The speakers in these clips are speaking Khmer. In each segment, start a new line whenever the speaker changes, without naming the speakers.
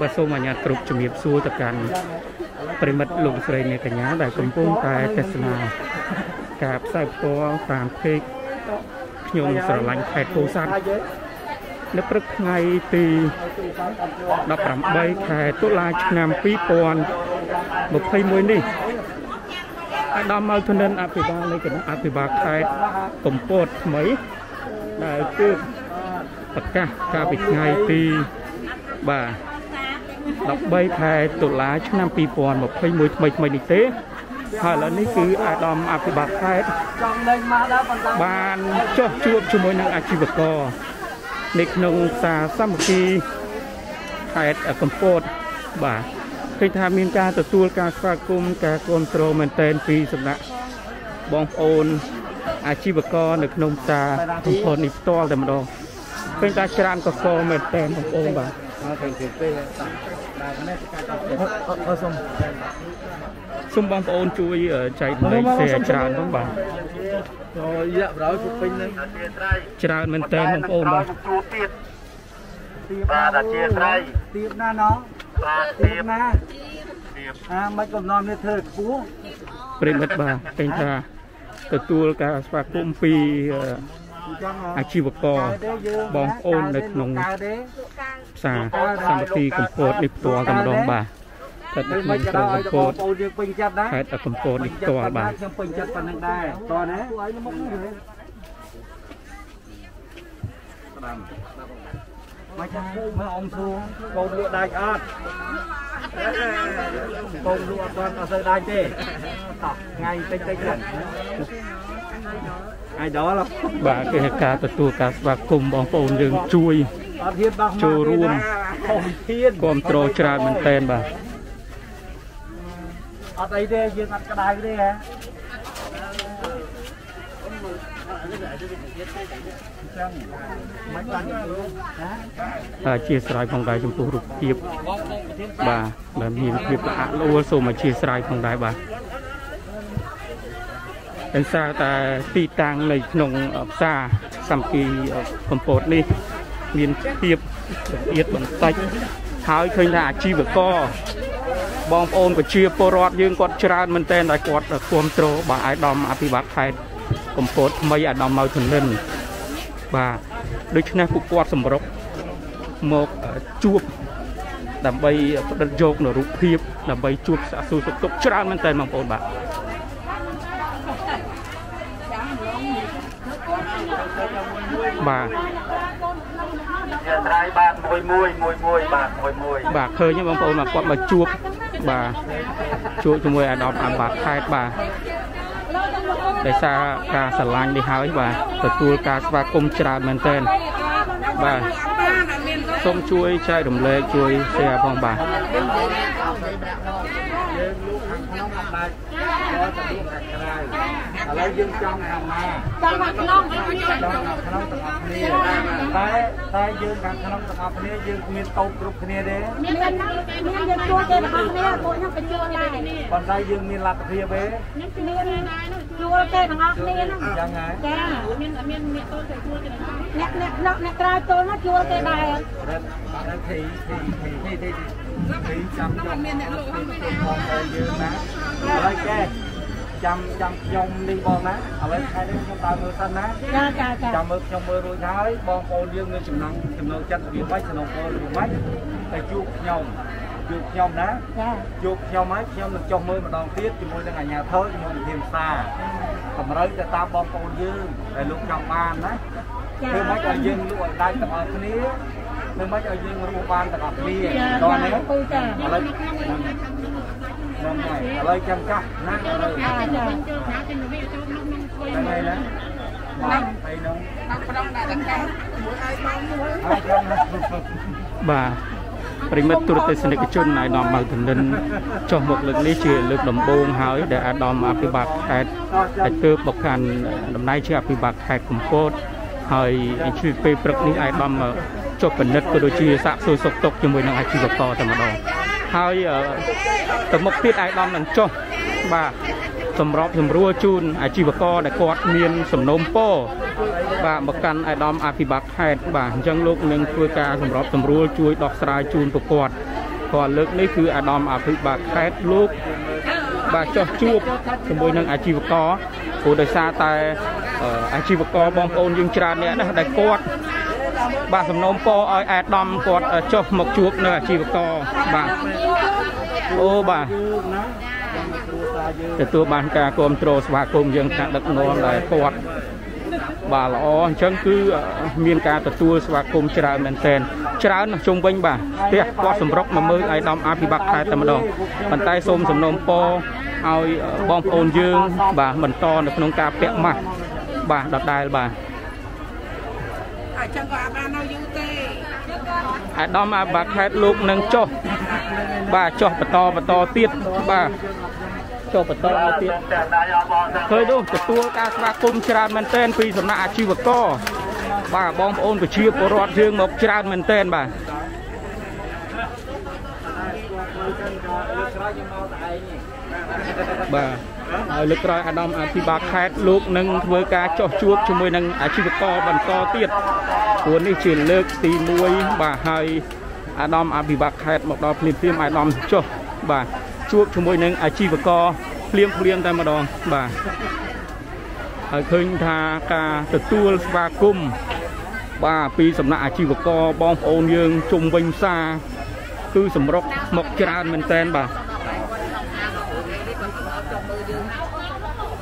បាទសូមអញ្ញាតគ្រប់ជំរាបសួរទៅកាន់ប្រិមិត្តលោកស្រីអ្នកកញ្ញាដែលកំពុងតែទស្សនាការផ្សាយផ្ទាល់តាមเพจខ្ញុំស្រឡាញ់ខេត្តពោធិ៍សាត់នៅព្រឹកថ្ងៃទី18ខែតុលាឆ្នាំ2021នេះអាដាមម៉ៅធនិនអភិបាលនៃគណៈអភិបាលខេត្តកំពតថ្មីដែលគឺប្រកាសកាលពីថ្ងៃទីបាទ 13ខែតុលាឆ្នាំ2021ថ្មីថ្មីនេះទេហើយឥឡូវនេះគឺអាដាមអភិបាលខេត្តចង់លេងមកដែរប៉ុន្តែបានចុះជួបជាមួយនឹងអាជីវករនៅក្នុងសាសាមគ្គីខេត្តកំពតបាទឃើញថាមានការទទួលការស្វាគមន៍ការគ្រប់គ្រងមែនតែនពីសំណាក់បងប្អូនអាជីវករនៅក្នុងផ្សារកំពតនេះផ្ទាល់តែម្ដងឃើញថាច្រើនកកមែនតែនបងប្អូនបាទ អត់ទេទេតែនេះអត់សុំសូមបងប្អូនជួយចែករំលែក share ច្រើនផងបាទ
ចូលយៈប្រោយពុកពេញហ្នឹង
ច្រើនមែនតើបងប្អូនបាទ
ទៀតបាទអធិស្ឋានទៀតណាណោះបាទទៀតណាទៀតអាមិនកំណត់នេះធ្វើខ្ពស់
ប្រិមិត្តបាទឃើញថាទទួលការស្វាគមន៍ពី អាជីវករបងប្អូននៅក្នុងផ្សារសន្តិភាពកំពតនេះផ្ទាល់តែម្ដងបាទស្ថិតនៅក្នុងក្រុងកំពត
បងយើងពេញចិត្តដែរ
ខេត្តកំពតនេះផ្ទាល់បាទ
ខ្ញុំពេញចិត្តប៉ុណ្្នឹងដែរតោះណាពួកឯងមកនេះស្ដាំមកចាំមើលអ៊ំសួរកូនលក់ដាច់អត់កូនលក់អត់ទាន់អត់សូវដាច់ទេតោះថ្ងៃតិចតិចហ្នឹង អាយដល់
បាទគឺការទទួលការស្វាគមន៍បងប្អូនយើងជួយ
អត់ហ៊ានបោះ
ចូលរួម
ខំហ៊ាន
គ្រប់គ្រងច្រើនមែនតែនបាទ
អត់អីទេយើងអត់ក្តៅទេហ៎
ចឹងមិនបានអធិស្ឋានផងដែរចំពោះរូបភាពបាទដែលមានភាពល្អលួលសូមអធិស្ឋានផងដែរបាទ ដោយសារតែទីតាំងនៅក្នុងផ្សារសំគីកម្ពុជានេះ មានភាពលៀតបន្តិចហើយឃើញថាអាជីវករបងប្អូនប្រជាពលរដ្ឋយើងគាត់ច្រើនមែនទែនតែគាត់គ្រប់គ្រងបាទអាយដាមអភិវឌ្ឍខេត្តកម្ពុជាថ្មីអាយដាមម៉ៅធនិនបាទដូច្នេះពួកគាត់សម្រុកមកជួបដើម្បីផ្តិតយកនៅរូបភាពដើម្បីជួបសាសួរសុខទុក្ខច្រើនមែនតើបងប្អូនបាទ បាទ
ជាត្រៃបាទមួយមួយមួយមួយបាទមួយមួយ
បាទឃើញបងប្អូនមកគាត់មកជួបបាទជួបជាមួយអាដាមអាបាត់ខេតបាទដោយសារការស្រឡាញ់នេះហើយបាទទទួលការស្វាគមន៍ច្រើនមែនទែនបាទសូមជួយចែករំលែកជួយ share ផងបាទយើង
លោកខាងក្នុងអត់ដាច់គាត់ទៅលោកខាងក្រៅ ឥឡូវយើងចង់ខាងណាចង់ខាងក្នុងចង់ខាងក្នុងទាំងអស់គ្នាតែតែយើងខាងក្នុងទាំងអស់គ្នាយើងមានតូបគ្រប់គ្នាទេ
មានមានយើងជួលទេទាំងអស់គ្នាពួកខ្ញុំបញ្ជួលដែរ
ប៉ុន្តែយើងមានលទ្ធភាពទេ
ខ្ញុំមានជួលទេទាំងអស់គ្នាហ្នឹង
យ៉ាងហើយ
ចាមានមានមានតូបទៅជួលទេអ្នកអ្នកអ្នកក្រៅតូនមកជួលទេដែរ
ធីធីធីធីធីធីចាំចាំមានអ្នកលក់ហ្នឹងផងយើងណាហើយកែ ចាំចាំខ្ញុំនេះបងណាឥឡូវខែនេះខ្ញុំដើរមើលសិនណា
ចាចាចា
ចាំមើលខ្ញុំមើលរួចហើយបងប្អូនយើងមានចំណងចំណងចិត្តវាមិនចំណងពលវាមិនតែជួបខ្ញុំជួបខ្ញុំណា
ចា
ជួបខ្ញុំហើយខ្ញុំនឹងចុះមើលម្ដងទៀតជាមួយនឹងអាជ្ញាធរជាមួយនឹងធានផ្សារតម្រូវទៅតាមបងប្អូនយើងដែលលោកចង់បានណាធ្វើម៉េចឲ្យយើងលក់ឲ្យដាច់ទាំងអស់គ្នាធ្វើម៉េចឲ្យយើងរស់បានទាំងអស់គ្នា
ដល់នេះពូចាឥឡូវ
ហ្នឹងហើយឥឡូវចាំចាស់ណាស់ឥឡូវ
ចាចា
ហ្នឹងហើយណាបាទហើយនោះដាក់ប្រងដាក់កាមួយឲ្យបងមួយ
បាទប្រិមិត្តទូរទស្សនិកជនអាយដាមម៉ៅធនិនចុះមកលើកនេះជាលើកដំបូងហើយដែលអាដាមអភិបាលខេត្តតែទើបមកកាន់តំណែងជាអភិបាលខេត្តកំពតហើយជួយពេលព្រឹកនេះអាយដាមចុះពិនិត្យក៏ដូចជាសាកសួរសុខទុក្ខជាមួយនឹងអាជីវករតែម្ដង ហើយទៅមុខទៀតអាយដាមនឹងចុះបាទសម្របសម្រួលជូនអាជីវករដែលគាត់មានសំណុំពរបាទមកកាន់អាដាមអភិបាលខេត្តបាទអញ្ចឹងលោកនឹងធ្វើការសម្របសម្រួលជួយដោះស្រាយជូនប្រព័ន្ធគាត់លើកនេះគឺអាដាមអភិបាលខេត្តលោកបាទចោះជួបជាមួយនឹងអាជីវករព្រោះដោយសារតែអាជីវករបងប្អូនយើងច្រើនអ្នកណាដែលគាត់ បាទសំណូមពរឲ្យអាដាមគាត់ចុះមកជួបនៅអាជីវករបាទអូបាទទទួលបានការគ្រប់គ្រងស្វាគមន៍យើងថាដឹកនាំដែលគាត់បាទល្អអញ្ចឹងគឺមានការទទួលស្វាគមន៍ច្រើនមែនទែនច្រើនជុំវិញបាទផ្ទះគាត់សម្រុកមកមើលឯដំអភិបាលខេត្តតែម្ដងប៉ុន្តែសូមសំណូមពរឲ្យបងប្អូនយើង បាទបន្តនៅក្នុងការពាក់ម៉ាស់បាទដដែលបាទ
អញ្ចឹងក៏អាបាននៅយូរទេ
អាដាមអាបាខេតលោកនឹងចុះបាទចុះបន្តបន្តទៀតបាទចុះបន្តឲ្យទៀតឃើញនោះទទួលការស្វាគមន៍ច្រើនមែនទែនពីសំណាក់អាជីវករបាទបងប្អូនប្រជាពលរដ្ឋយើងមកច្រើនមែនទែនបាទបាទ ហើយលើកក្រោយអាដាមអភិបាលខេត្តលោកនឹងធ្វើការចោះជួបជាមួយនឹងអាជីវករបន្តទៀតព្រោះនេះជាលើកទី1បាទហើយអាដាមអភិបាលខេត្តមកដល់ភ្លាមភ្លាមអាដាមចោះបាទជួបជាមួយនឹងអាជីវករភ្លាមភ្លាមតែម្ដងបាទហើយឃើញថាការទទួលស្វាគមន៍បាទពីសំណាក់អាជីវករបងប្អូនយើងជុំវិញផ្សារគឺសម្រុកមកច្រើនមែនតែនបាទ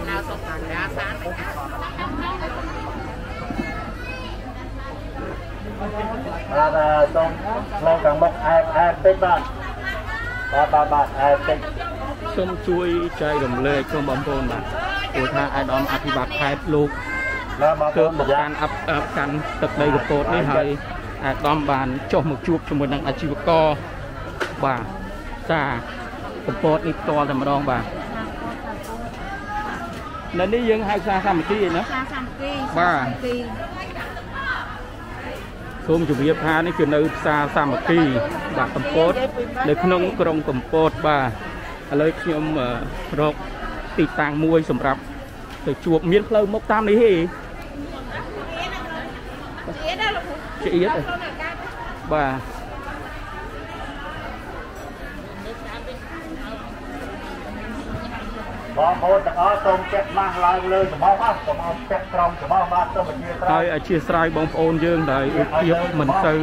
បាទសូមឆ្លងខាងមុខអែបអែបតិចបាទបាទបាទបាទអែបតិច
សូមជួយចែករំលែកសូមបងប្អូនបាទព្រោះថាអាយដាមអភិបាលខេត្តលោកគឺមកកាន់អបកាន់ទឹកដីកពតនេះហើយអាយដាមបានចុះមកជួបជាមួយនឹងអាជីវករបាទសាកពតនេះផ្ទាល់តែម្ដងបាទ នៅនេះយើងហៅសាសាមគ្គីឯណាសាសាមគ្គីបាទសូមជម្រាបថានេះគឺនៅផ្សារសាមគ្គីបាទកំពតនៅក្នុងក្រុងកំពតបាទឥឡូវខ្ញុំរកទីតាំងមួយសម្រាប់ទៅជួបមានផ្លូវមុខតាមនេះទេជាអៀតបាទ
បងប្អូនទាំងអស់សូមចាក់ម៉ាស់ឡើងលើចំហបាទចំហចាក់ក្រោមចំហបាទសូមអធិស្ឋាន
ហើយអធិស្ឋានបងប្អូនយើងដែលឧបភាពមិនទៅ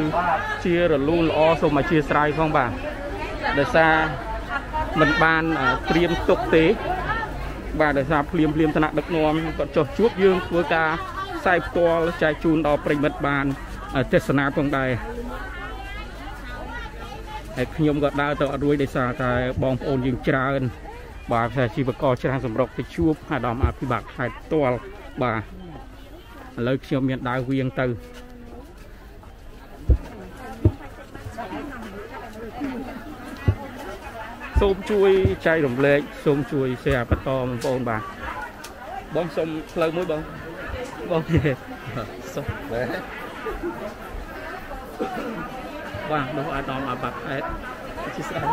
ជារលូនល្អសូមអធិស្ឋានផងបាទដោយសារមិនបានត្រៀមទុកទេបាទដោយសារភ្លាមភ្លាមថ្នាក់ដឹកនាំគាត់ចុះជួបយើងធ្វើការផ្សាយផ្ទាល់ចែកជូនដល់ប្រិមិត្តបានទេសនាផងដែរហើយខ្ញុំក៏ដើរទៅអត់រួចដោយសារតែបងប្អូនយើងច្រើន បាទភាសាជីវករច្រើនសម្រុកទៅជួបអាដាមអភិបាលខេត្តផ្ទាល់បាទឥឡូវខ្ញុំមានដើរវៀងទៅសូមជួយចែករំលែកសូមជួយ share បន្តបងប្អូនបាទបងសូមផ្លូវមួយបងបងសុំបាទនោះអាដាមអាបាក់អេតជាស្អាត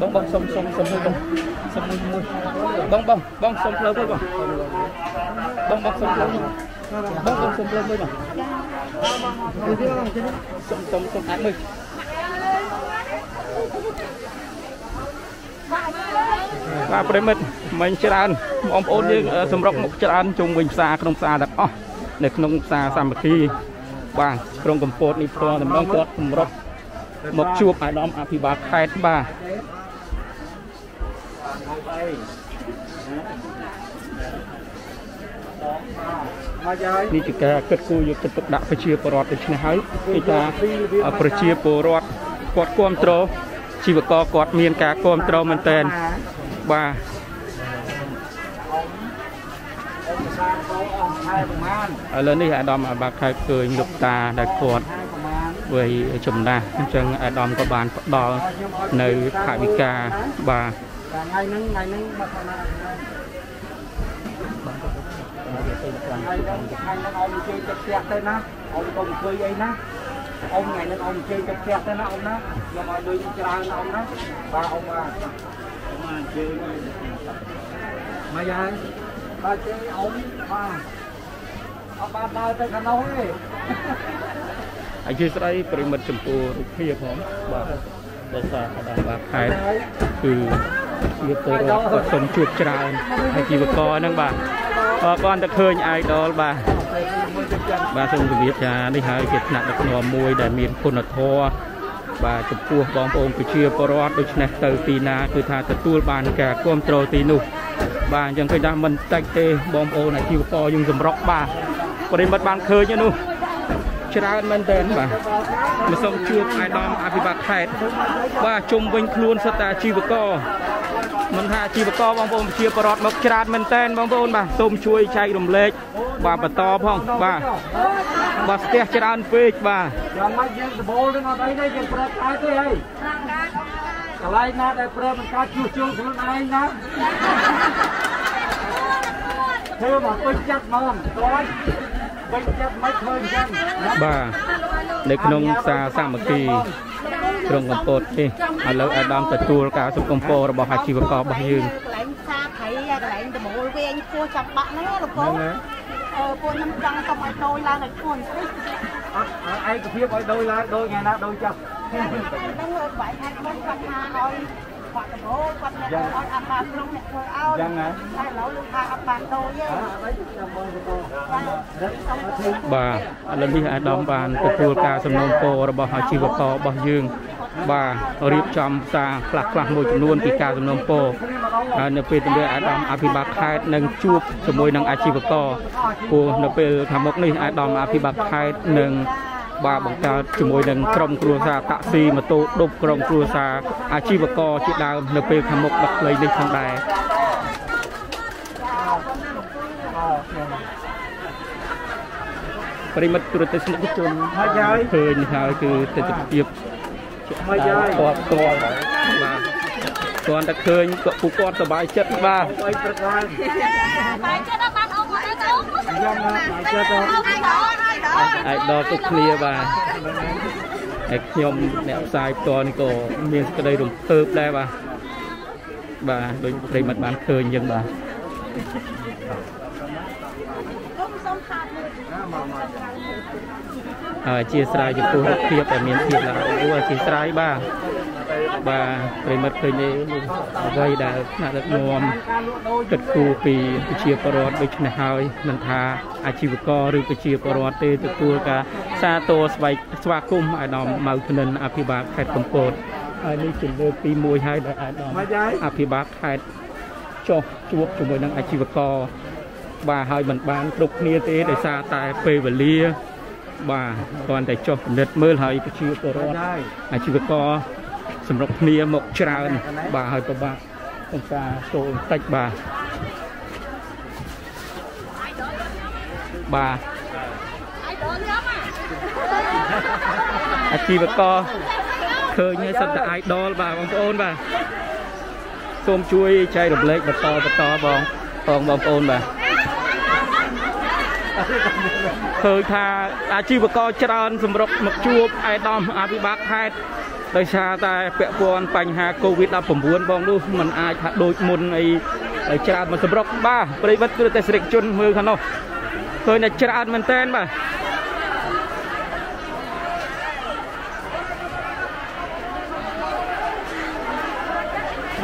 បងបងសុំសុំសុំមួយបងសុំមួយមួយបងបងបងសុំផ្លូវមួយបងបងបងសុំផ្លូវមួយបងបងសុំផ្លូវមួយបងសុំសុំសុំអាចមួយបាទប្រិមិត្តមិញច្រើនបងប្អូនយើងសម្រុកមុខច្រើនជុំវិញផ្សារក្នុងផ្សារទាំងអស់នៅក្នុងផ្សារសាមគ្គីបាទក្រុងកម្ពុជានេះផ្ទាល់តម្រងគាត់សម្រុក មកជួបអាដាមអភិបាលខេត្តបាទនេះជាការគិតគូរយកចិត្តទុកដាក់ប្រជាពលរដ្ឋដូច្នេះហើយគេថាប្រជាពលរដ្ឋគាត់គ្រប់គ្រងជីវករគាត់មានការគ្រប់គ្រងមែនតើបាទឥឡូវនេះអាដាមអាបាក់ខែឃើញលោកតាដែលគាត់ វ័យចំណាស់អញ្ចឹងអាដាមក៏បានផ្ដល់នៅថវិកាបាទថ្ងៃហ្នឹងថ្ងៃហ្នឹងមកថាណាថ្ងៃហ្នឹងថ្ងៃហ្នឹងអោនជិះទឹកផ្ទះទៅណាអោនកុំអង្គុយអីណាអ៊ំថ្ងៃនេះអ៊ំជិះទឹកផ្ទះទៅណាអ៊ំណាខ្ញុំឲ្យលុយច្រើនអ៊ំណាបាទអ៊ំបាទអ៊ំអញ្ជើញមកយ៉ាងបាទជិះអ៊ំបាទអត់បានដើរទៅខាងនោះទេ អធិស្ឋានប្រិមិត្តចំពោះរូបភាពផងបាទដោយសារអាដាមបាទខេត្តគឺជាពលរដ្ឋក៏សុំជួបច្រើនហើយជីវករហ្នឹងបាទអរគាត់តែឃើញអាយដលបាទបាទសូមជម្រាបថានេះហើយជាថ្នាក់ដឹកនាំមួយដែលមានគុណធម៌បាទចំពោះបងប្អូនប្រជាពលរដ្ឋដូច្នេះទៅទីណាគឺថាទទួលបានការគ្រប់គ្រងទីនោះបាទអញ្ចឹងឃើញថាមិនតិចទេបងប្អូនអាជីវករយើងសម្រុកបាទប្រិមិត្តបានឃើញទេនោះ ច្រើនមែនតើបាទមកសូមជួបអាយដាមអភិបាលខេត្តបាទជុំវិញខ្លួនសិតតែអាជីវករមិនថាអាជីវករបងប្អូនប្រជាពលរដ្ឋមកច្រើនមែនតើបងប្អូនបាទសូមជួយចែករំលែកបាទបន្តផងបាទបាទស្ទះច្រើនពេកបាទ
យ៉ាងម៉េចយើងដបូលនឹងអត់អីទេយើងប្រើខែទេហើយកន្លែងណាដែលប្រើមិនកើតជួសជុលខ្លួនឯងណាធ្វើមកពេញចិត្តហ្មងគាត់ ពេញចិត្តមិនឃើញអញ្ចឹងណា
បាទនៅក្នុងសារសាមគ្គីក្រុងកំពតនេះឥឡូវអាដាមទទួលការសុខកំពររបស់អាជីវកររបស់យើង
កន្លែងសាថៃកន្លែងដមូលវិញគោះចាប់បាក់ហ្នឹងលោកពូអឺពួកខ្ញុំចង់សុំឲ្យតូចឡើងឲ្យខ្លួនស្អី
អត់អត់ឯកភាពឲ្យដូចឡើងដូចថ្ងៃណាដូចចាស់
ហ្នឹងលើបាយអាចមិនគាត់ថាឲ្យ គាត់ដមូលគាត់អ្នកឲ្យអាបាក្រុមអ្នកធ្វើឲ្យ
យ៉ាងណា
តែឥឡូវលោកថាអត់បានតូចទេ
អត់អីចាំបងទៅរឹកអត់ធ្វើ
បាទឥឡូវនេះអាដាមបានទទួលការសំណូមពររបស់អាជីវកររបស់យើងបាទរៀបចំសារខ្លះខ្លះៗមួយចំនួនពីការសំណូមពរហើយនៅពេលទៅនេះអាដាមអភិបាលខេត្តនឹងជួបជាមួយនឹងអាជីវករព្រោះនៅពេលខាងមុខនេះអាដាមអភិបាលខេត្តនឹង បាទបង្កើតជាមួយនឹងក្រុមគ្រួសារតាក់ស៊ីម៉ូតូឌុបក្រុមគ្រួសារអាជីវករជាដើមនៅពេលខាងមុខដឹកផ្លូវនេះផងដែរប្រិមិត្តទូរទស្សនិកជន
ហើយហើយ
ឃើញហើយគឺទស្សនវិជ្ជា
ហើយហើយ
គាត់ផ្ទាល់បាទគាត់តែឃើញក៏ពួកគាត់សប្បាយចិត្តបាទ
អីព្រឹកឡើង
បាយចិត្តអត់បានអងអត់ទៅ
យ៉ាងណាបាយចិត្ត ទៅ
ហើយដល់ហើយដល់
អាចដល់ទុកគ្នាបាទហើយខ្ញុំអ្នកផ្សាយផ្ទាល់នេះក៏មានសេចក្តីរំភើបដែរបាទបាទដូចប្រិមិត្តបានឃើញអញ្ចឹងបាទ
ខ្ញុំសុំខាតមួយ
ហើយអធិស្ឋានចំពោះរូបភាពដែលមានភាពល្អអូអធិស្ឋានបាទ បាទប្រិមិត្តឃើញទេអ្វីដែលថ្នាក់ដឹកនាំគិតគូរពីប្រជាពលរដ្ឋដូច្នេះហើយមិនថាអាជីវករឬប្រជាពលរដ្ឋទេទទួលការសាទរស្វែងស្វាគមន៍អាដាមម៉ៅធនិនអភិបាលខេត្តកំពតហើយនេះជាលើកទី1ហើយដែលអាដាម
មកយាយ
អភិបាលខេត្តចុះជួបជាមួយនឹងអាជីវករបាទហើយមិនបានគ្រប់គ្នាទេដោយសារតែពេលវេលាបាទគ្រាន់តែចុះពិនិត្យមើលហើយប្រជាពលរដ្ឋ
យាយ
អាជីវករ សម្រុកគ្នាមកច្រើនបាទហើយពិបាកក្នុងការចូលបន្តិចបាទបាទអាជីវករឃើញហើយសិតតែ idol បាទបងប្អូនបាទសូមជួយចែករំលែកបន្តបន្តបងបងបងប្អូនបាទឃើញថាអាជីវករច្រើនសម្រុកមកជួបឯកឧត្តមអភិបាលខេត្ត ដោយសារតែពាក់ព័ន្ធបញ្ហា COVID-19 បងនោះมันអាចថាដូចមុនអីហើយច្រើនមកសម្រុកបាទប្រិយមិត្តគឺតែសិរិកជនមើលខាងនោះឃើញតែច្រើនមែនតើបាទ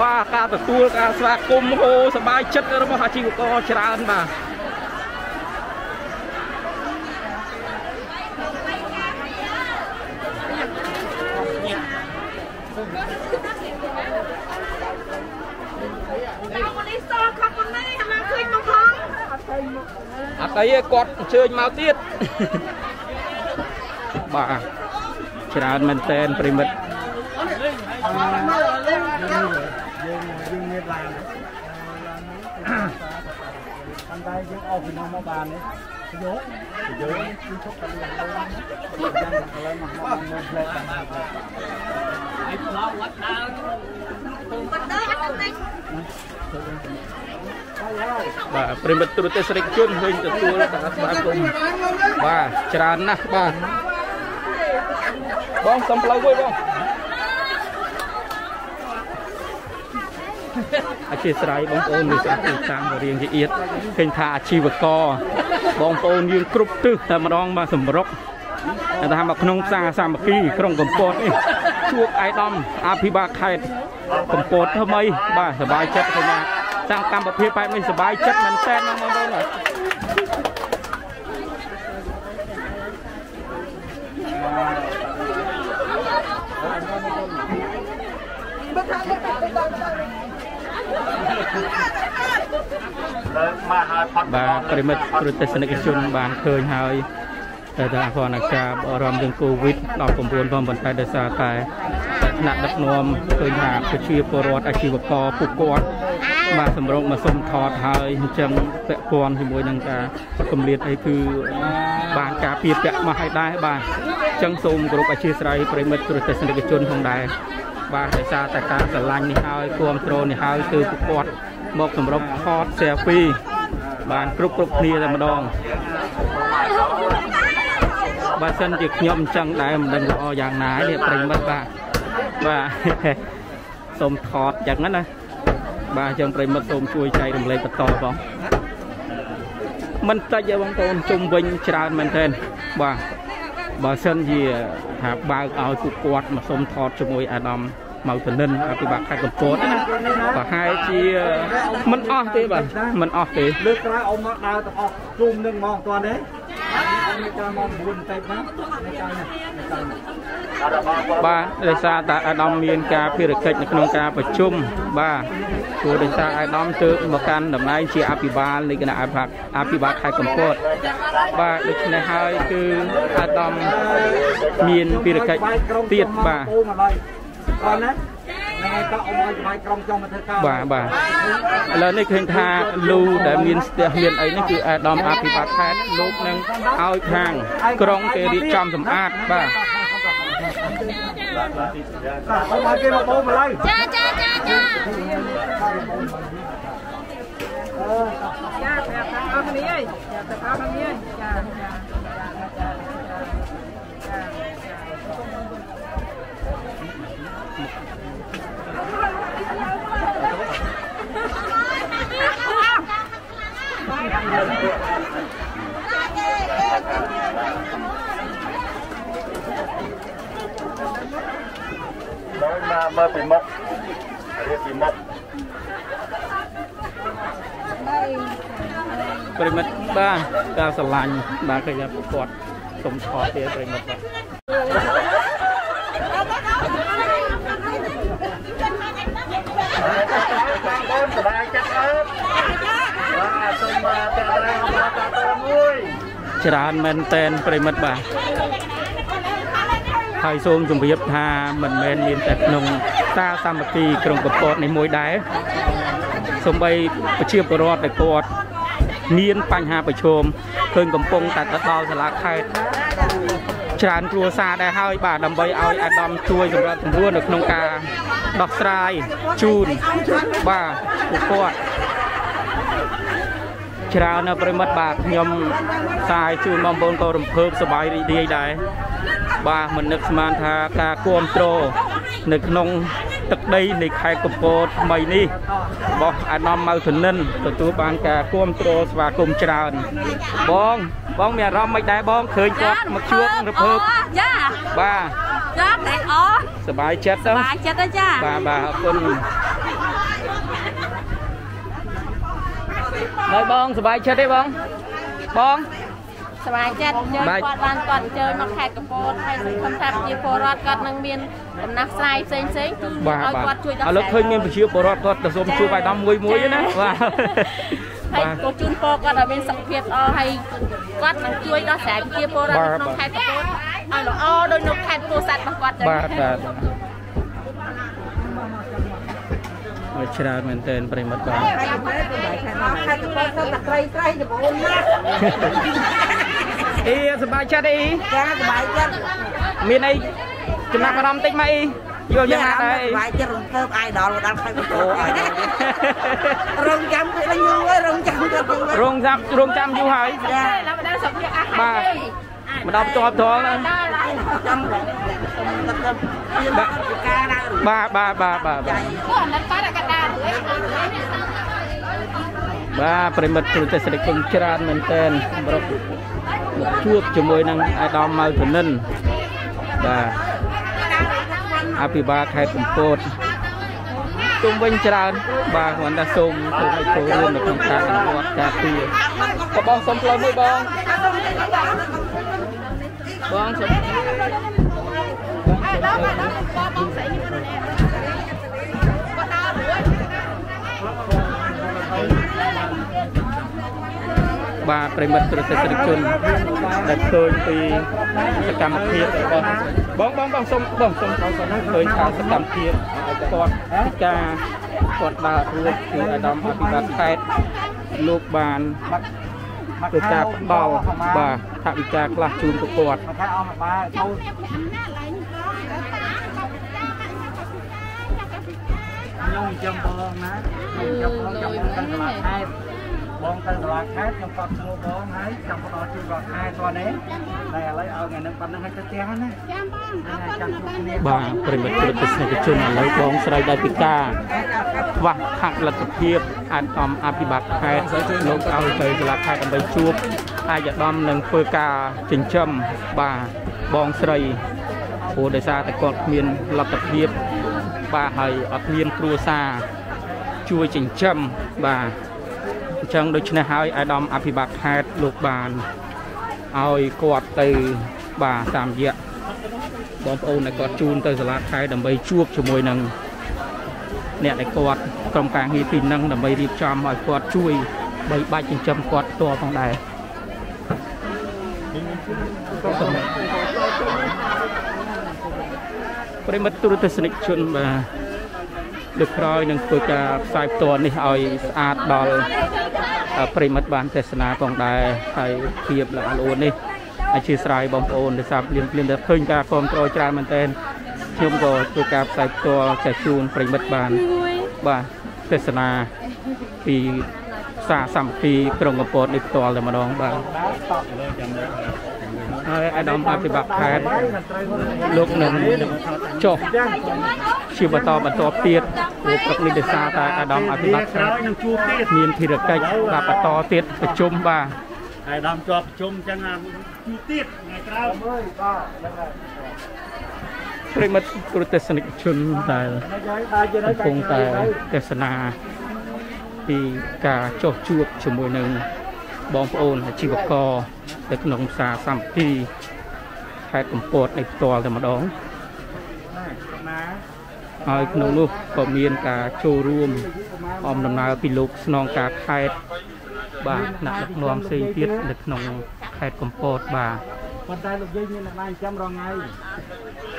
បាទការទទួលការស្វាគមន៍ហូសប្បាយចិត្តរបស់អាជីវករច្រើនបាទ
ដល់នេះសខប់ប៉ុណ្ណេះមកឃើញមកផង
អត់អីទេគាត់អញ្ជើញមកទៀតបាទច្រើនមែនតែនប្រិមិត្ត
យើងយើងមានឡានប៉ុន្តែយើងអស់ពីនោះមកបានទេយកយកគឺជប់តែឡើងទៅយ៉ាងឥឡូវមកមកមើលផ្លែបានហើយ
បណ្ដោយអត់ទេ
បាទប្រិមិត្តទូរទស្សនិកជនឃើញទទួលការស្វាគមន៍បាទច្រើនណាស់បាទបងសុំផ្លូវមួយបងអធិស្ឋានបងប្អូនមានស្អាតទីតាំងរៀងជាអៀតឃើញថាអាជីវករបងប្អូនយើងគ្រប់ទិសតែម្ដងបាទសម្រុក
អូ
ថាមកក្នុងផ្សារសាមគ្គីក្រុងកំពតនេះជួបអាយដាមអភិបាលខេត្តកំពតថ្មីបាទសប្បាយចិត្តឃើញថា សាងកម្មវិធីបែបនេះសប្បាយចិត្តមែនតើបងប្អូនបាទបាទប្រិមិត្តព្រទស្សនិកជនបានឃើញហើយតែថាអនការបរំរឿងកូវីដ19ផងប៉ុន្តែដោយសារតែថ្នាក់ដឹកនាំឃើញថាប្រជាពលរដ្ឋអាជីវករពួកគាត់ បាទសម្រុកមកសុំថតហើយអញ្ចឹងពាក់ព័ន្ធជាមួយនឹងការគម្លាតអីគឺបានការពៀពាក់មកឲ្យដែរបាទអញ្ចឹងសូមគោរពអធិស្ឋានប្រិមិត្តព្រទស្សនិកជនផងដែរបាទដោយសារតែការស្រឡាញ់នេះហើយគ្រប់គ្រងនេះហើយគឺពួកគាត់មកសម្រុកថត selfie បានគ្រប់គ្រប់គ្នាតែម្ដងបើសិនជាខ្ញុំអញ្ចឹងដែរមិនដឹងល្អយ៉ាងណានេះប្រិមិត្តបាទបាទសូមថតយ៉ាងហ្នឹងណា បាទអញ្ចឹងប្រិមិត្តសូមជួយចែករំលែកបន្តបងមិនតិចទេបងប្អូនជុំវិញច្រើនមែនទែនបាទបើសិនជាថាបើកឲ្យពួកគាត់មកសុំថតជាមួយអាដាមមកតនិនអភិបាលខេត្តកំពតណាប្រហែលជាមិនអស់ទេបាទមិនអស់ទេ
លើកក្រោយអ៊ំមកដើរទាំងអស់ជុំនឹងមកតាន់ទេ នៅកាលមក9តែណានៅកាលនេះនៅកាលនេះ
បាទដោយសារតែអាដាមមានការភារកិច្ចនៅក្នុងការប្រជុំបាទព្រោះដោយសារអាដាមទើបមកកាន់តំណែងជាអភិបាលនៃគណៈអភិបាលអភិបាលខេត្តកំពតបាទដូច្នេះហើយគឺអាដាមមានភារកិច្ចទៀតបាទ បាទបាទឥឡូវនេះឃើញថាលូដែលមានស្ទះមានអីនេះគឺអាដាមអភិបាលខេត្តលោកនឹងឲ្យខាង ក្រុងគេរៀបចំសម្អាតបាទ
អមឲ្យគេមកបោម្ល៉េះ
ចាចាចាចាចាប្រាប់អស់គ្នាអើយប្រាប់អស់គ្នាចាចា
មកមើលពីមុខរៀបពីមុខ
ប្រិមិត្តបាទការស្រឡាញ់បាទឃើញថាពួកគាត់សុំថតទៀតប្រិមិត្តបាទ
សบายចិត្តអើបាទសូមតែដល់អមតាតមួយ
ច្រើនមែនតែនប្រិមិត្តបាទ ហើយសូមជម្រាបថាមិនមែនមានតែក្នុងតាសាមគ្គីក្រុងកពតនេះមួយដែរសំបីប្រជាពលរដ្ឋដែលគាត់មានបញ្ហាប្រឈមឃើញកំពុងតែទៅដល់សាលាខេត្តច្រើនគ្រួសារដែរហើយបាទដើម្បីឲ្យអាដាមជួយសម្រាប់សម្រួលនៅក្នុងការដោះស្រាយជូនបាទពួកគាត់ច្រើននៅប្រិមិត្តបាទខ្ញុំសាយជូនបងប្អូនក៏រំភើបសប្បាយរីករាយដែរ បាទមិននឹកស្មានថាការគ្រប់គ្រងនៅក្នុងទឹកដីនៃខេត្តកំពតថ្មីនេះរបស់អាដាមម៉ៅធនិនទទួលបានការគ្រប់គ្រងស្វាគមន៍ច្រើន បងបងមានអារម្មណ៍មិនដែរបងឃើញគាត់មកជួបរភើប
ចា
បាទ
ចាតែអ
សบายចិត្ត
សบายចិត្តចា
បាទបាទអរគុណនៅបងសบายចិត្តទេបងបង
សบายចិត្តយើងគាត់បានគាត់អញ្ជើញមកខេត្តកំពតហើយសង្ឃឹមថាប្រជាពលរដ្ឋគាត់នឹងមានដំណោះស្រាយផ្សេងផ្សេងគឺឲ្យគាត់ជួយ
ដល់ឥឡូវឃើញមានប្រជាពលរដ្ឋគាត់ទៅសូមជួយបាយដំមួយមួយណាបាទ
ហើយក៏ជូនពរគាត់ឲ្យមានសុខភាពល្អហើយគាត់នឹងជួយដោះស្រាយប្រជាពលរដ្ឋក្នុងខេត្តកំពតឲ្យល្អដោយនៅខេត្តពោធិ៍សាត់របស់គាត់ចឹង
បាទបាទឲ្យច្រើនមែនទែនប្រិមត្តបាទខេត្តកំពតខេត្តកំពតទៅតែក្រៃក្រៃចំពោះណា អីសប្បាយចិត្តអី
ចាសប្បាយចិត្ត
មានអីចំណាប់អារម្មណ៍តិចមកអីយល់យ៉ាងណាដែរ
សប្បាយចិត្តរំភើប idol ដល់ខេត្តកំពតរងចាំទៅយូរហើយរងចាំទៅ
រងចាំរងចាំយូរហើយ
ចាដល់ដល់សុខភាពអា
បាទមកដល់ជាប់ត្រង់ចាំបាទបាទបាទបាទបាទប្រិមិត្តគ្រូទេសនិកគុំច្រើនមែនតើស ម្រាប់ជួបជាមួយនឹងអាដាមម៉ៅធនិនបាទអភិបាលខេត្តកំពតជុំវិញច្រើនបាទគ្រាន់តែសូមសូមឲ្យចូលរួមនៅក្នុងការអនុវត្តការពារក៏បងសុំផ្លូវមួយបងបងសុំបា ទប្រិមិត្តទស្សនិកជនដែលឃើញពីសកម្មភាពរបស់បងបងបងសុំបងសុំបងសុំឃើញថាសកម្មភាពគាត់ពិការគាត់ដើររួចគឺអាដាមអភិបាលខេត្តលោកបានធ្វើការផ្ដល់បាទថវិកាខ្លះជូនទៅគាត់
មកថាអស់មកបាទចូលខ្ញុំចាំបងណាខ្ញុំចាំបងចាំទៅសាលាខេត្ត បងទៅសាលាខេត្តខ្ញុំគាត់ឈ្មោះបងហើយចាំផ្ដល់ជូនដល់ខេត្តតនេះតែឥឡូវឲ្យថ្ងៃនេះប៉ុណ្្នឹងឲ្យទៅផ្ទះណាចាំបងចាំជួបគ្នា
បាទប្រិមិត្តទស្សនិកជនឥឡូវបងស្រីដែលពិការខ្វះខាតលទ្ធភាពអាចតំអភិបាលខេត្តលោកឲ្យទៅសាលាខេត្តដើម្បីជួបអាយដាមនឹងធ្វើការចិញ្ចឹមបាទបងស្រីព្រោះដោយសារតែគាត់គ្មានលទ្ធភាពបាទហើយអត់មានគ្រួសារជួយចិញ្ចឹមបាទ អញ្ចឹងដូច្នេះហើយអាដាមអភិបាលខេត្តលោកបានឲ្យគាត់ទៅបាទតាមរយៈបងប្អូនដែលគាត់ជូនទៅសាលាខេត្តដើម្បីជួបជាមួយនឹងអ្នកដែលគាត់ក្រុមការងារទីនឹងដើម្បីរៀបចំឲ្យគាត់ជួយបីបាច់ចិញ្ចឹមគាត់ផ្ទាល់ផងដែរប្រិមិត្តទូរទស្សនិកជនបាទ លើកក្រោយនឹងធ្វើការផ្សាយផ្ទាល់នេះឲ្យស្អាតដល់ប្រិមិត្តបានទេសនាផងដែរហើយភាពល្អល្អនេះ អធិស្ឋានបងប្អូនដែលសាប់លៀមលៀមតែឃើញការគ្រប់គ្រងច្រើនមែនទែនខ្ញុំក៏ធ្វើការផ្សាយផ្ទាល់ចែកជូនប្រិមិត្តបានបាទទេសនាពីសារសាមគ្គីក្រុងកំពតនេះផ្ទាល់តែម្ដងបាទ ហើយអាដាមអភិបាលខេត្តលោកនឹងចុះជាបន្តបន្តទៀតព្រោះព្រឹកនេះដោយសារតែអាដាមអភិបាលខេត្ត
នឹងជួបទៀត
មានភារកិច្ចបាទបន្តទៀតប្រជុំបាទ
ហើយដល់ជាប់ប្រជុំអញ្ចឹងអាជួបទៀតថ្ងៃក្រោយអើយបាទហ្នឹងហើយ
ប្រិមិត្តគ្រូទេសនិកជនដែល
ហើយយើងដើរយើង
កំពុងតែទេសនាពីការចុះជួបជាមួយនឹង បងប្អូនអាជីវករនៅក្នុងផ្សារសាមគ្គីខេត្តកំពតនេះផ្ទាល់តែម្ដង
ណា
ហើយក្នុងនោះក៏មានការចូលរួមអមដំណើរពីលោកស្នងការខេត្តបាទថ្នាក់ដឹកនាំផ្សេងទៀតនៅក្នុងខេត្តកំពតបាទ
ប៉ុន្តែលោកយាយមានអ្នកណាចាំរងថ្ងៃ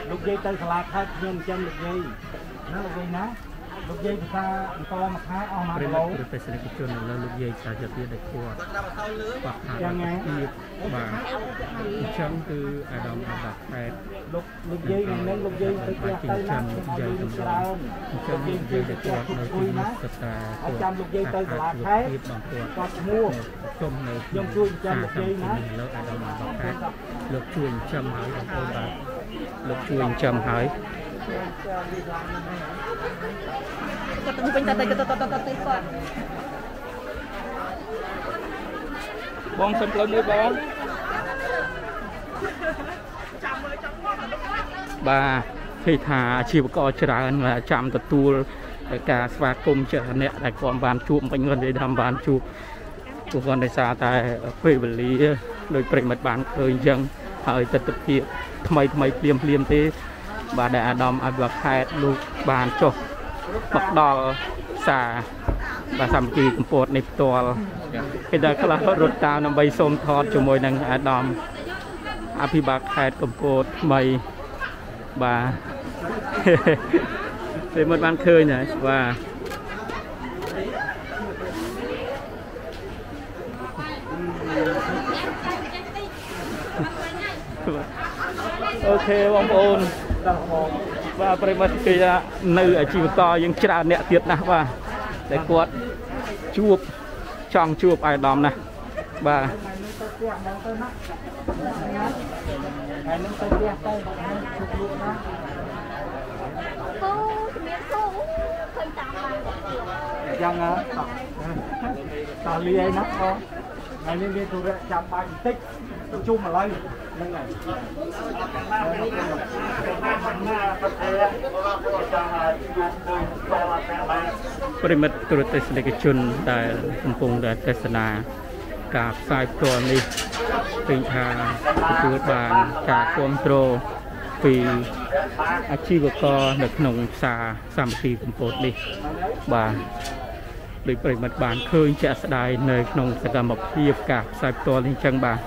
លោកយាយទៅសាលាខេត្តខ្ញុំចាំលោកយាយណាលោកយាយណា លោកយាយភាសាបន្តមួយខែអស់មួយ
ប្រិ
គី
ម
ឡូ
ត្តឬបេសិកជនឥឡូវលោកយាយសារចិត្តទៀតដែលគាត់បាក់ខាតទៀតបាទអញ្ចឹងគឺអាដាមអាបាក់ខេត្ត
លោកលោកយាយនឹងនឹងលោកយាយទៅផ្ទះទៅណាខ្ញុំយាយច្រើន
អញ្ចឹងនិយាយទៅគាត់នៅទីនេះសិតតា
ឲ្យចាំលោកយាយទៅសាលាខេត្ត
បងប្អូន
គាត់ឈ្មោះ
ជុំនៅ
ខ្ញុំជួយចាំលោកយាយណា
លើអាដាមអាបាក់ខេត្តលោកជួយចិញ្ចឹមហើយបងប្អូនបាទលោកជួយចិញ្ចឹមហើយ
គាត់ទៅវិញទៅទៅទៅទៅទៅគាត់
បងសុំផ្លូវមួយបងបាទឃើញថាអាជីវករច្រើនបាទចាំទទួលការស្វាគមន៍ចេះអ្នកដែលគាត់បានជួបមិញគាត់និយាយថាបានជួបពួកគាត់ដោយសារតែពេលវេលាដោយប្រិមិត្តបានឃើញអញ្ចឹងហើយទស្សនវិជ្ជាថ្មីថ្មីភ្លាមភ្លាមទេ បាទដែលអាដាមអភិបាលខេត្តលោកបានចុះមកដល់ផ្សារបាទសាមគ្គីកម្ពុជានេះផ្ទាល់គេថាខ្លះរត់តាមដើម្បីសូមថតជាមួយនឹងអាដាមអភិបាលខេត្តកម្ពុជាថ្មីបាទពេលមុនបានឃើញហើយបាទ អូខេបងប្អូនបាទប្រិមត្តគេថានៅអាជីវករយើងច្រើនអ្នកទៀតណាស់បាទតែគាត់ជួបចង់ជួបអាយដាមណាស់បាទ
ហើយនឹងទៅផ្ទះទៅជួបលោកណា
គូជំរាបសួរឃើញតាមបាន
អញ្ចឹងហ៎តោះលាយណាបង ថ្ងៃនេះមានទុរៈចាំបាច់បន្តិចប្រជុំឥឡូវហ្នឹងហើយ
ប្រិមិត្តទូរទស្សនិកជនដែលកំពុងតែទស្សនាការផ្សាយផ្ទាល់នេះឃើញថាទទួលបានការគ្រប់គ្រងពីអាជីវករនៅក្នុងផ្សារសាមគ្គីកម្ពុជានេះបាទ ដោយប្រិមិត្តបានឃើញជាក់ស្ដែងនៅក្នុងសកម្មភាពការផ្សាយផ្ទាល់នេះអញ្ចឹងបាទ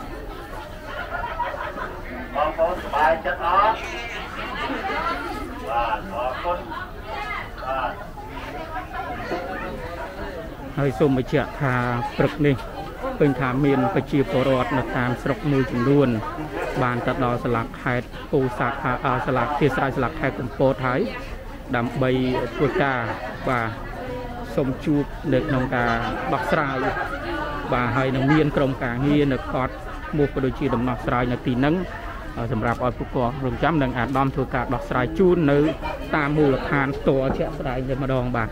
បងប្អូនសប្បាយចិត្តអត់បាទអរគុណបាទ
ហើយសូមបញ្ជាក់ថាព្រឹកនេះឃើញថាមានប្រជាពលរដ្ឋនៅតាមស្រុកមួយចំនួន បានទៅដល់សាលាខេត្តពូសាខាអសាលាជាស្រ័យសាលាខេត្តកំពតហើយដើម្បីធ្វើការបាទ សូមជួបនៅក្នុងការដោះស្រាយបាទហើយនឹងមានក្រុមការងារនៅកត់មកក៏ដូចជាដំណោះស្រាយនៅទីហ្នឹងសម្រាប់ឲ្យពួកគាត់រងចាំនឹងអាដាមធ្វើការដោះស្រាយជូននៅតាមមូលដ្ឋានផ្ទាល់ជាក់ស្ដែងតែម្ដងបាទ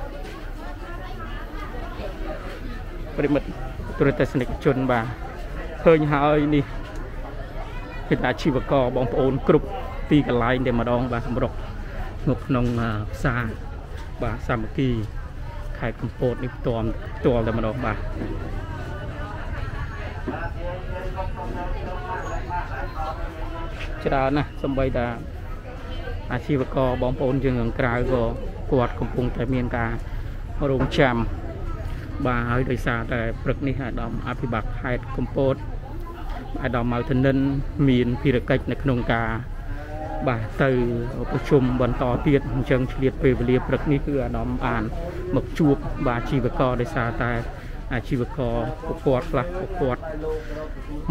ប្រិមិត្តទូរទស្សនិកជនបាទឃើញហើយនេះគឺអាជីវករបងប្អូនគ្រប់ទីកន្លែងតែម្ដងបាទសម្រុកនៅក្នុងអឺផ្សារបាទសាមគ្គី ខេត្តកំពតនេះផ្ទាល់ផ្ទាល់តែម្ដងបាទច្រើនណាស់សំបីតាអាជីវករបងប្អូនយើងខាងក្រៅក៏គាត់កំពុងតែមានការរងចាំបាទហើយដោយសារតែព្រឹកនេះអាដាមអភិបាលខេត្តកំពតអាដាមម៉ៅធនិន មានភារកិច្ចនៅក្នុងការ បាទទៅប្រជុំបន្តទៀតអញ្ចឹងឆ្លៀតពេលវេលាព្រឹកនេះគឺអាដាមបានមកជួបបាទអាជីវករដោយសារតែអាជីវករពួកគាត់ខ្លះពួកគាត់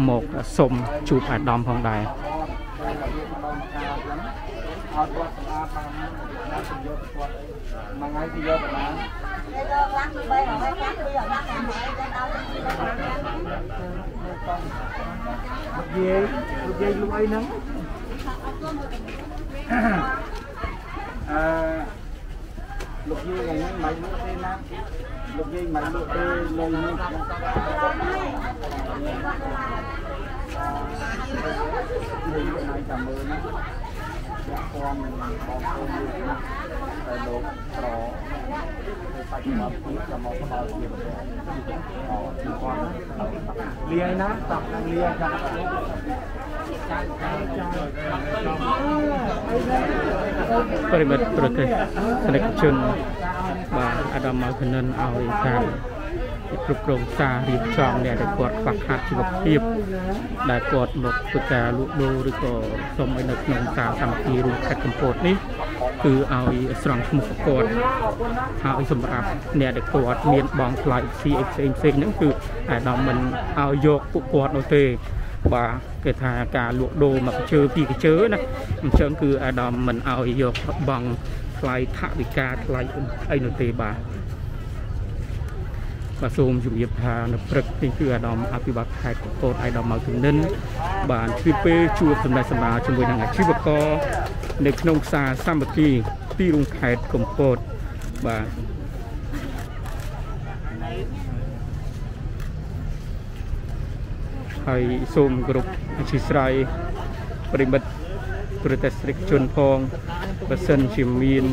មកសុំជួបអាដាមផងដែរ
ឲ្យគាត់ស្អាតតាមណាទៅយកគាត់មួយថ្ងៃទៅយកប្រហែលលោកយាយលោកយាយលក់អីហ្នឹង អឺលោកយាយថ្ងៃនេះមិនលក់ទេណាលោកយាយមិនលក់ទេលុយនេះលុយលក់ណៃតាមមើលណាយកពណ៌នឹងបងប្អូនលោកណាតែលោកប្រ ទៅសាច់មកពីចាំមកផ្ដល់ជាបន្តអូទីគាត់លាយណាតាប់នឹងលាយចាំចាចាចាចា
ប្រិមិត្តប្រទេសសនិកជនបាទអាដាមម៉ៅធនិនឲ្យការគ្រប់គ្រងផ្សាររៀបចំអ្នកដែលគាត់ខ្វះខាតជីវភាពដែលគាត់មកធ្វើការលក់ដូរឬក៏សុំឲ្យនៅក្នុងផ្សារសាមគ្គីរួមខេត្តកំពតនេះ គឺឲ្យស្រង់ឈ្មោះប្រកួតហើយសម្រាប់អ្នកដែលគាត់មានបងថ្លៃផ្សេងផ្សេងផ្សេងហ្នឹងគឺអាដាមមិនឲ្យយកពួកគាត់នោះទេបាទគេថាការលក់ដូរមកកញ្ជើពីរកញ្ជើណាអញ្ចឹងគឺអាដាមមិនឲ្យយកបង់ថ្លៃថវិកាថ្លៃអីនោះទេបាទបាទសូមជម្រាបថានៅព្រឹកនេះគឺអាដាមអភិបាលខេត្តកំពតអាដាមមកជំនិន បានធ្វើពេលជួបសម្ដេចសម្រាប់ជាមួយនឹងអាជីវករ នៅក្នុងផ្សារសាមគ្គីទីរួមខេត្តកំពតបាទហើយសូមគោរពអធិស្ឋានប្រិមិត្តទូរទស្សនិកជនផងបើសិនជាមាន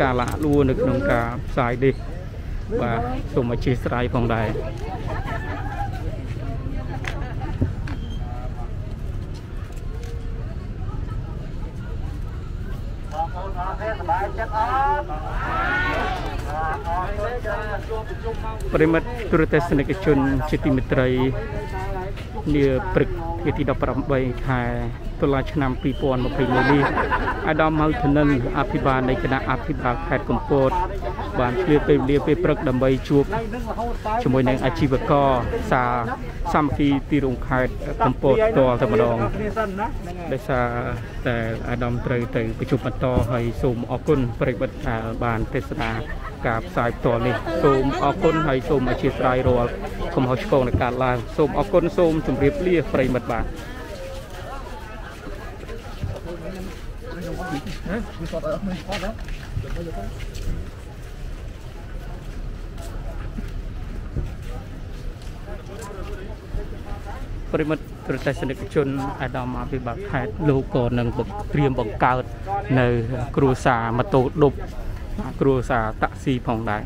ការលាក់លួនៅក្នុងការផ្សាយនេះបាទសូមអធិស្ឋានផងដែរ
បងប្អូនអរទេសប្បាយ ចិត្តអត់អរគុណចាជួបប្រជុំមក
ប្រិមិត្តទូរទស្សនិកជនជាទីមេត្រីនាព្រឹកថ្ងៃទី18ខែតុលាឆ្នាំ2021នេះអាដាមម៉ៅធនិនអភិបាលនៃគណៈអភិបាលខេត្តកំពត បានឆ្លៀតពេលវេលាពេលព្រឹកដើម្បីជួបជាមួយនឹងអាជីវករសាសាមគ្គីទីរួមខេត្តកំពតផ្ទាល់តែម្ដង
គ្នាសិនណាហ្នឹងហើយ
ដោយសារតែអាដាមត្រូវទៅប្រជុំបន្តហើយសូមអរគុណប្រិយមិត្តដែលបានទេសនាការផ្សាយផ្ទាល់នេះសូមអរគុណហើយសូមអធិស្ឋានរាល់កំហុសឆ្គងនៃការឡើងសូមអរគុណសូមជម្រាបលាប្រិយមិត្តបាទ
អ
ប្រិមិត្តប្រទេសនិកជនអាដាមអភិបាលខេត្តលោកក៏នឹងត្រៀមបង្កើតនៅ គ្រួសារម៉ូតូឌុបគ្រួសារតាក់ស៊ីផងដែរ